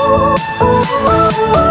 Oh.